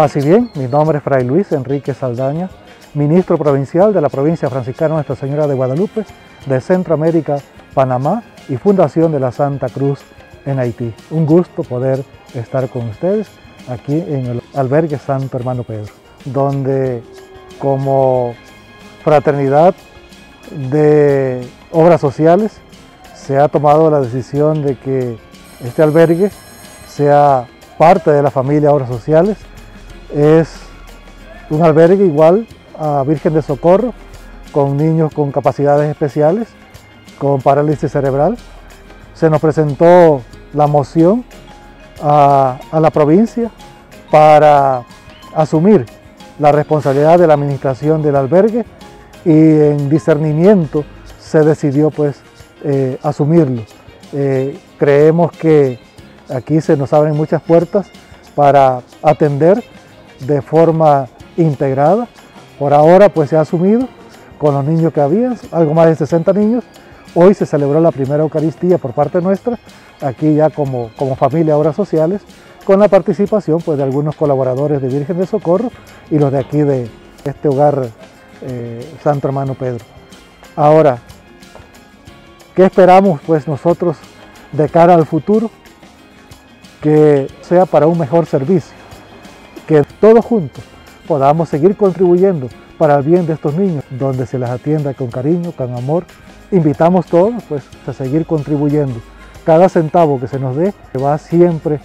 Paz y bien, mi nombre es Fray Luis Enrique Saldaña, ministro provincial de la provincia franciscana Nuestra Señora de Guadalupe, de Centroamérica, Panamá y Fundación de la Santa Cruz en Haití. Un gusto poder estar con ustedes aquí en el albergue Santo Hermano Pedro, donde como fraternidad de obras sociales se ha tomado la decisión de que este albergue sea parte de la familia Obras Sociales. Es un albergue igual a Virgen de Socorro, con niños con capacidades especiales, con parálisis cerebral. Se nos presentó la moción a, a la provincia para asumir la responsabilidad de la administración del albergue y en discernimiento se decidió pues eh, asumirlo. Eh, creemos que aquí se nos abren muchas puertas para atender de forma integrada. Por ahora pues se ha asumido con los niños que había, algo más de 60 niños. Hoy se celebró la primera Eucaristía por parte nuestra, aquí ya como, como familia Obras Sociales, con la participación pues, de algunos colaboradores de Virgen de Socorro y los de aquí de este hogar eh, Santo Hermano Pedro. Ahora, ¿qué esperamos pues nosotros de cara al futuro? Que sea para un mejor servicio, que todos juntos podamos seguir contribuyendo para el bien de estos niños, donde se les atienda con cariño, con amor. Invitamos todos pues, a seguir contribuyendo. Cada centavo que se nos dé va siempre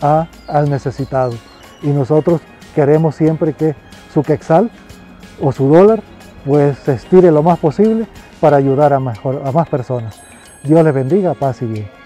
a, al necesitado. Y nosotros queremos siempre que su quexal o su dólar pues se estire lo más posible para ayudar a, a más personas. Dios les bendiga, paz y bien.